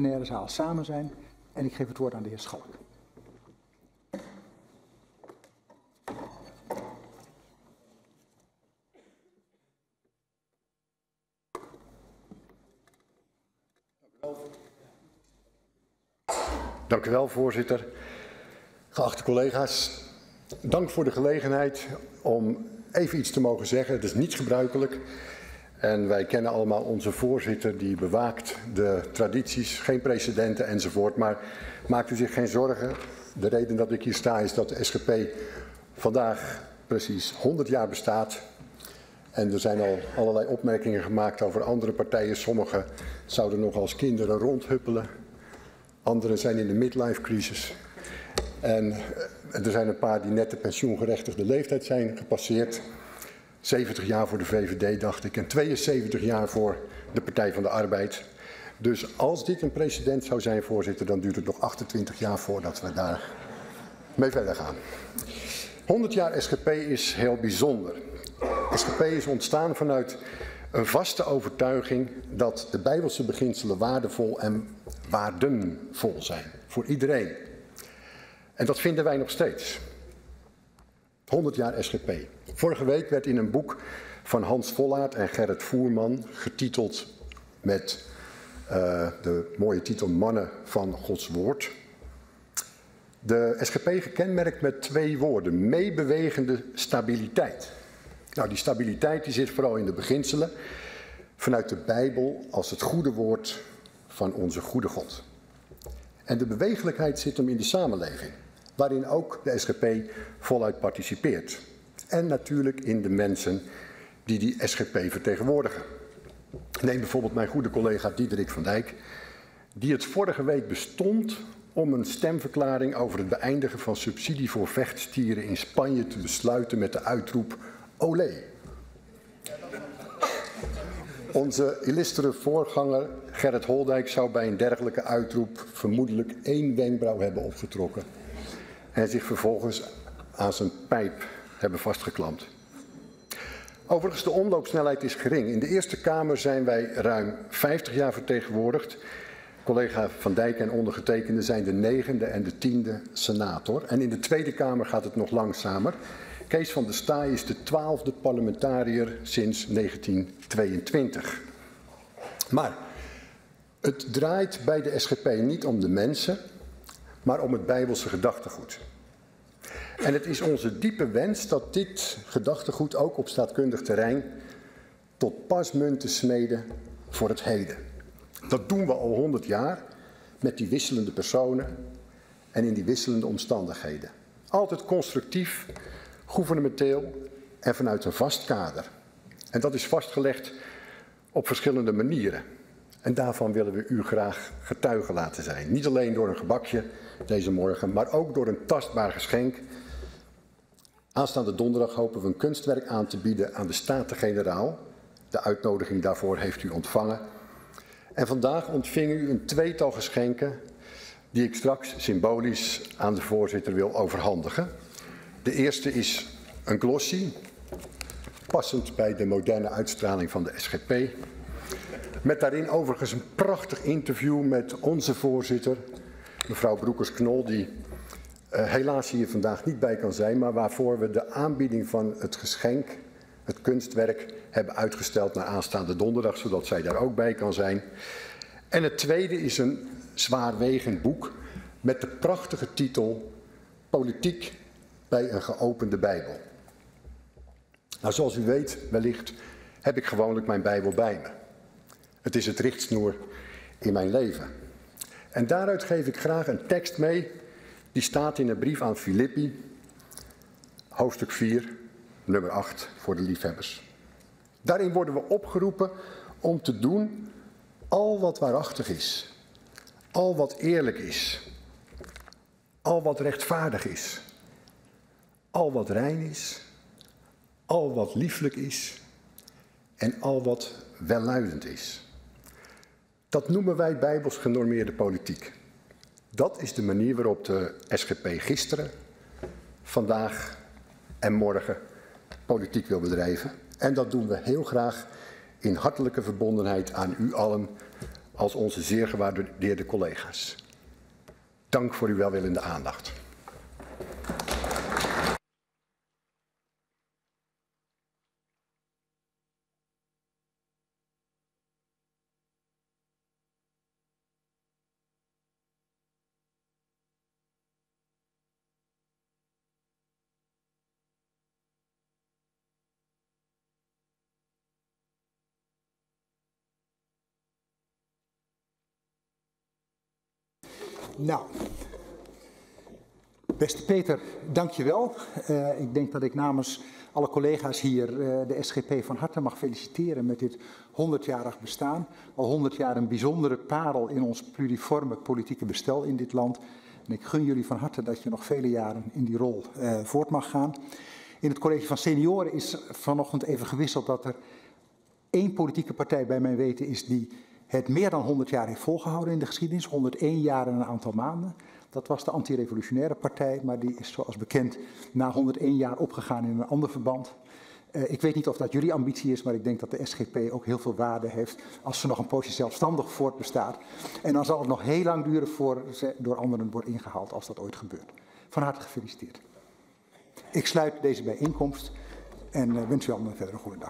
plenaire zaal samen zijn. En ik geef het woord aan de heer Schalk. Dank u wel, voorzitter. Geachte collega's, dank voor de gelegenheid om even iets te mogen zeggen. Het is niet gebruikelijk. En wij kennen allemaal onze voorzitter die bewaakt de tradities, geen precedenten enzovoort. Maar maakt u zich geen zorgen. De reden dat ik hier sta is dat de SGP vandaag precies 100 jaar bestaat. En er zijn al allerlei opmerkingen gemaakt over andere partijen. Sommigen zouden nog als kinderen rondhuppelen. Anderen zijn in de midlife crisis. En er zijn een paar die net de pensioengerechtigde leeftijd zijn gepasseerd. 70 jaar voor de VVD, dacht ik, en 72 jaar voor de Partij van de Arbeid. Dus als dit een president zou zijn, voorzitter, dan duurt het nog 28 jaar voordat we daar mee verder gaan. 100 jaar SGP is heel bijzonder. SGP is ontstaan vanuit een vaste overtuiging dat de Bijbelse beginselen waardevol en waardenvol zijn voor iedereen. En dat vinden wij nog steeds. 100 jaar SGP. Vorige week werd in een boek van Hans Vollaert en Gerrit Voerman, getiteld met uh, de mooie titel Mannen van Gods Woord, de SGP gekenmerkt met twee woorden: meebewegende stabiliteit. Nou, die stabiliteit die zit vooral in de beginselen vanuit de Bijbel als het goede woord van onze goede God. En de bewegelijkheid zit hem in de samenleving, waarin ook de SGP voluit participeert. En natuurlijk in de mensen die die SGP vertegenwoordigen. Neem bijvoorbeeld mijn goede collega Diederik van Dijk, die het vorige week bestond om een stemverklaring over het beëindigen van subsidie voor vechtstieren in Spanje te besluiten met de uitroep Olé. Onze illustere voorganger Gerrit Holdijk zou bij een dergelijke uitroep vermoedelijk één wenkbrauw hebben opgetrokken en zich vervolgens aan zijn pijp hebben vastgeklampt. Overigens, de omloopsnelheid is gering. In de Eerste Kamer zijn wij ruim 50 jaar vertegenwoordigd. Collega Van Dijk en ondergetekende zijn de negende en de tiende senator. En in de Tweede Kamer gaat het nog langzamer. Kees van der Staaij is de twaalfde parlementariër sinds 1922. Maar het draait bij de SGP niet om de mensen, maar om het Bijbelse gedachtegoed. En het is onze diepe wens dat dit gedachtegoed ook op staatkundig terrein tot pasmunten smeden voor het heden. Dat doen we al honderd jaar met die wisselende personen en in die wisselende omstandigheden. Altijd constructief, gouvernementeel en vanuit een vast kader. En dat is vastgelegd op verschillende manieren. En daarvan willen we u graag getuige laten zijn. Niet alleen door een gebakje deze morgen, maar ook door een tastbaar geschenk. Aanstaande donderdag hopen we een kunstwerk aan te bieden aan de Staten-Generaal. De uitnodiging daarvoor heeft u ontvangen. En vandaag ontving u een tweetal geschenken die ik straks symbolisch aan de voorzitter wil overhandigen. De eerste is een glossy, passend bij de moderne uitstraling van de SGP. Met daarin overigens een prachtig interview met onze voorzitter, mevrouw Broekers-Knol, die uh, helaas hier vandaag niet bij kan zijn, maar waarvoor we de aanbieding van het geschenk, het kunstwerk, hebben uitgesteld naar aanstaande donderdag, zodat zij daar ook bij kan zijn. En het tweede is een zwaarwegend boek met de prachtige titel Politiek bij een geopende Bijbel. Nou, zoals u weet, wellicht heb ik gewoonlijk mijn Bijbel bij me. Het is het richtsnoer in mijn leven. En daaruit geef ik graag een tekst mee, die staat in een brief aan Filippi, hoofdstuk 4, nummer 8 voor de liefhebbers. Daarin worden we opgeroepen om te doen al wat waarachtig is, al wat eerlijk is, al wat rechtvaardig is, al wat rein is, al wat lieflijk is en al wat welluidend is. Dat noemen wij bijbels genormeerde politiek. Dat is de manier waarop de SGP gisteren, vandaag en morgen politiek wil bedrijven. En dat doen we heel graag in hartelijke verbondenheid aan u allen als onze zeer gewaardeerde collega's. Dank voor uw welwillende aandacht. Nou, beste Peter, dankjewel. Uh, ik denk dat ik namens alle collega's hier uh, de SGP van harte mag feliciteren met dit 100-jarig bestaan. Al 100 jaar een bijzondere parel in ons pluriforme politieke bestel in dit land. En ik gun jullie van harte dat je nog vele jaren in die rol uh, voort mag gaan. In het college van senioren is vanochtend even gewisseld dat er één politieke partij bij mijn weten is die het meer dan 100 jaar heeft volgehouden in de geschiedenis, 101 jaar en een aantal maanden. Dat was de antirevolutionaire partij, maar die is zoals bekend na 101 jaar opgegaan in een ander verband. Uh, ik weet niet of dat jullie ambitie is, maar ik denk dat de SGP ook heel veel waarde heeft als ze nog een poosje zelfstandig voortbestaat. En dan zal het nog heel lang duren voor ze door anderen wordt ingehaald als dat ooit gebeurt. Van harte gefeliciteerd. Ik sluit deze bijeenkomst en uh, wens u allemaal verder een goede dag.